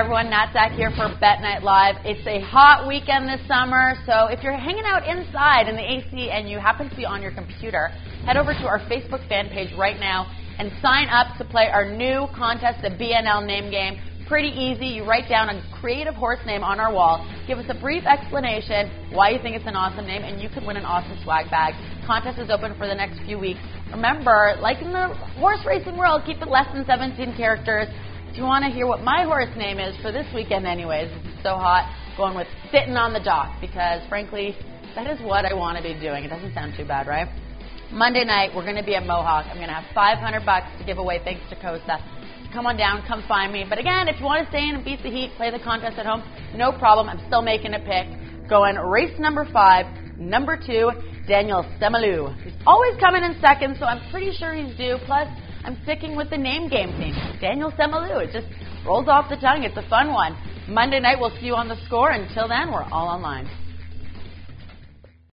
everyone, Nat Zak here for Bet Night Live. It's a hot weekend this summer, so if you're hanging out inside in the AC and you happen to be on your computer, head over to our Facebook fan page right now and sign up to play our new contest, the BNL name game. Pretty easy. You write down a creative horse name on our wall, give us a brief explanation why you think it's an awesome name, and you could win an awesome swag bag. Contest is open for the next few weeks. Remember, like in the horse racing world, keep it less than 17 characters. If you want to hear what my horse name is for this weekend, anyways, it's so hot, going with sitting on the dock because, frankly, that is what I want to be doing. It doesn't sound too bad, right? Monday night, we're going to be at Mohawk. I'm going to have 500 bucks to give away thanks to COSA. Come on down, come find me. But again, if you want to stay in and beat the heat, play the contest at home, no problem. I'm still making a pick. Going race number five, number two, Daniel Semalu. He's always coming in second, so I'm pretty sure he's due. Plus, I'm sticking with the name game theme. Daniel Semalu. It just rolls off the tongue. It's a fun one. Monday night, we'll see you on the score. Until then, we're all online.